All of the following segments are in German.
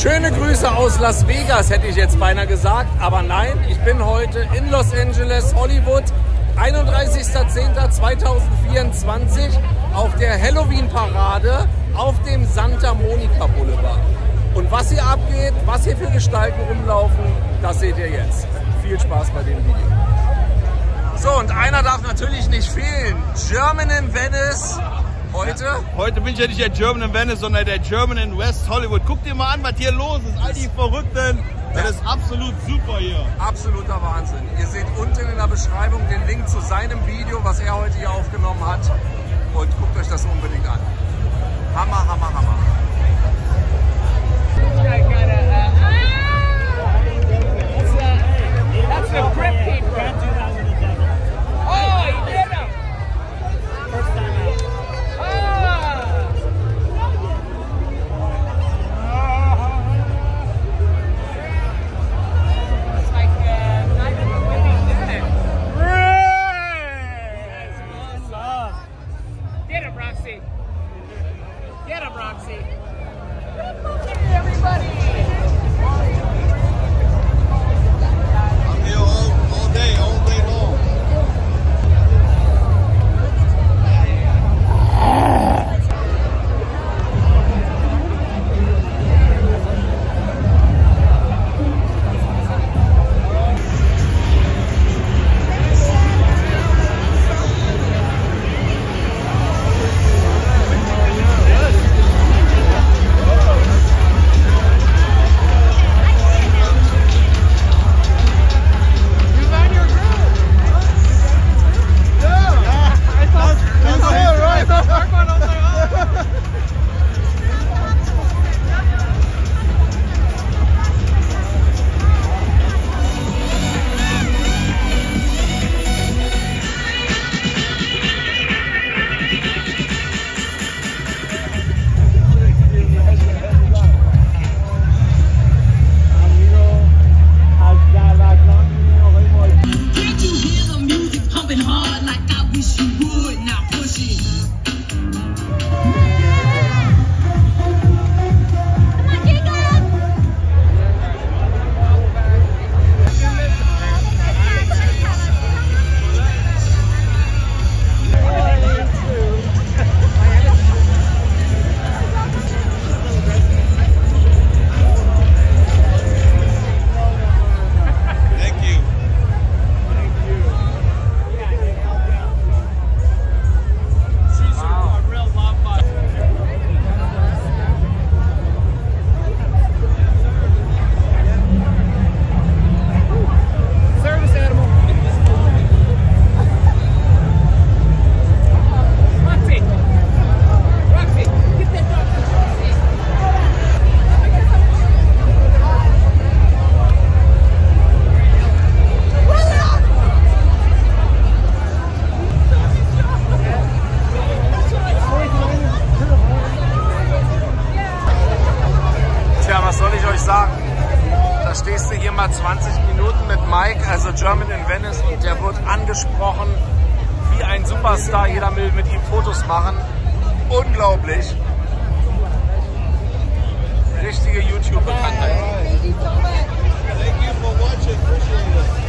Schöne Grüße aus Las Vegas, hätte ich jetzt beinahe gesagt. Aber nein, ich bin heute in Los Angeles, Hollywood, 31.10.2024 auf der Halloween-Parade auf dem Santa Monica Boulevard. Und was hier abgeht, was hier für Gestalten rumlaufen, das seht ihr jetzt. Viel Spaß bei dem Video. So, und einer darf natürlich nicht fehlen. German in Venice. Heute? Heute bin ich ja nicht der German in Venice, sondern der German in West Hollywood. Guck dir mal an, was hier los ist. All die Verrückten. Das ist absolut super hier. Absoluter Wahnsinn. Ihr seht unten in der Beschreibung den Link zu seinem Video, was er heute hier aufgenommen hat. Und guckt euch das unbedingt an. Hammer, Hammer, Hammer. Roxy. Get him, Roxy. Stehst du hier mal 20 Minuten mit Mike, also German in Venice, und der wird angesprochen wie ein Superstar. Jeder will mit ihm Fotos machen. Unglaublich. Richtige YouTube-Bekanntheit. Thank you for watching. Appreciate it.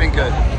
Mach mal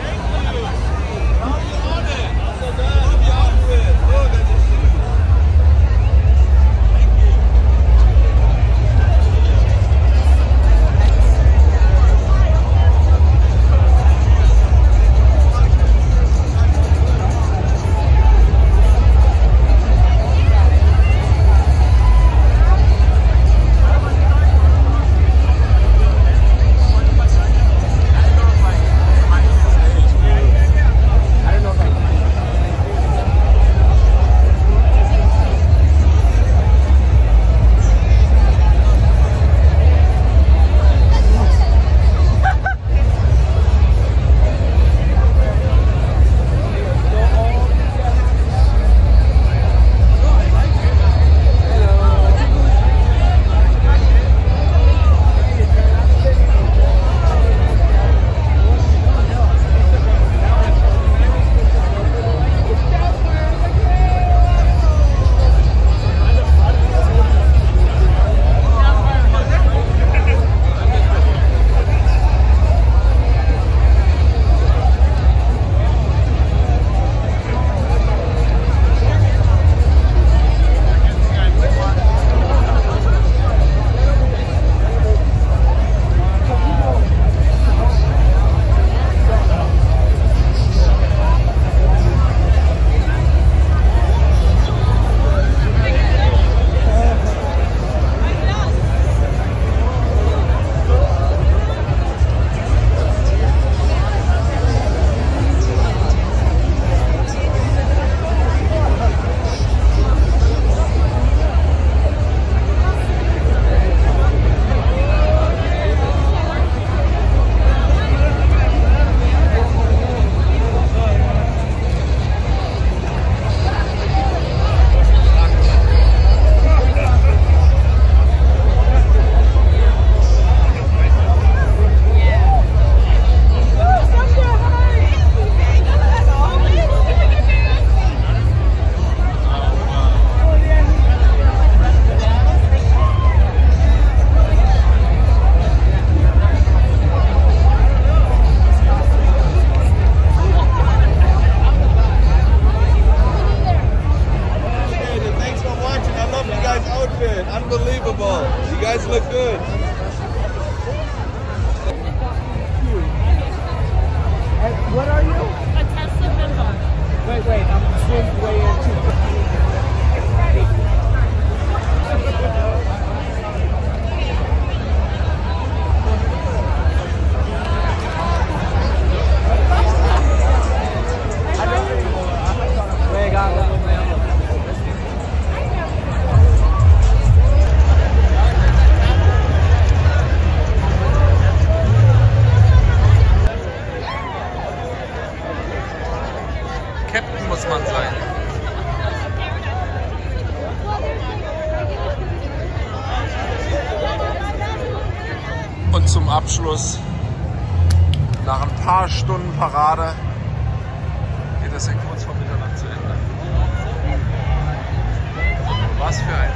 muss man sein. Und zum Abschluss, nach ein paar Stunden Parade, geht es ja kurz vor Mitternacht zu Ende. Was für ein